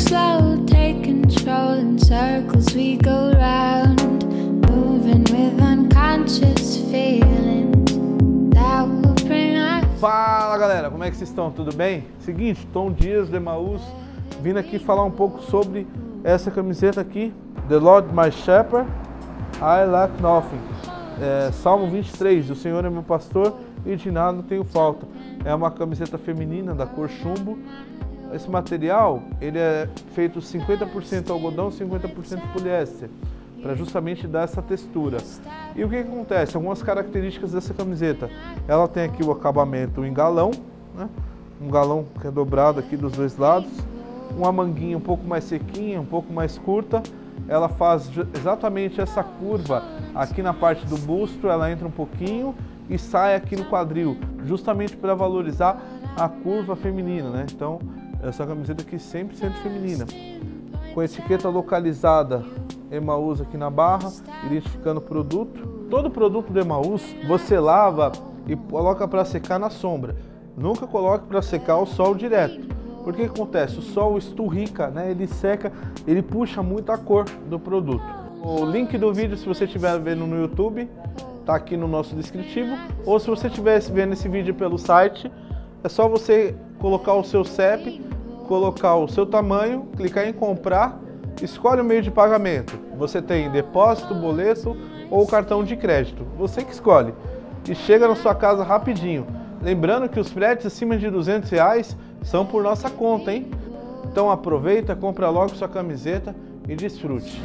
slow, take control in circles we go round, moving with unconscious that will bring us. Fala galera, como é que vocês estão? Tudo bem? Seguinte, Tom Dias de Emaús, vindo aqui falar um pouco sobre essa camiseta aqui, The Lord My Shepherd, I Lack Nothing. É, Salmo 23, o Senhor é meu pastor e de nada não tenho falta. É uma camiseta feminina da cor chumbo. Esse material ele é feito 50% algodão, 50% poliéster, para justamente dar essa textura. E o que, que, acontece? Algumas características dessa camiseta. Ela tem aqui o acabamento em galão, né? um galão que é dobrado aqui dos dois lados, uma manguinha um pouco mais sequinha, um pouco mais curta. Ela faz exatamente essa curva aqui na parte do busto, ela entra um pouquinho e sai aqui no quadril, justamente para valorizar a curva feminina, né? Então, essa camiseta aqui 100% feminina. Com etiqueta localizada Emaús aqui na barra, identificando o produto. Todo produto do Emaús você lava e coloca para secar na sombra. Nunca coloque para secar ao sol direto. Porque que acontece? O sol esturrica, né? Ele seca, ele puxa muito a cor do produto. O link do vídeo, se você estiver vendo no YouTube, tá aqui no nosso descritivo. Ou se você estiver vendo esse vídeo pelo site, é só você colocar o seu CEP, colocar o seu tamanho, clicar em comprar, escolhe o meio de pagamento. Você tem depósito, boleto ou cartão de crédito. Você que escolhe. E chega na sua casa rapidinho. Lembrando que os fretes acima de 200 reais são por nossa conta, hein? Então aproveita, compra logo sua camiseta e desfrute.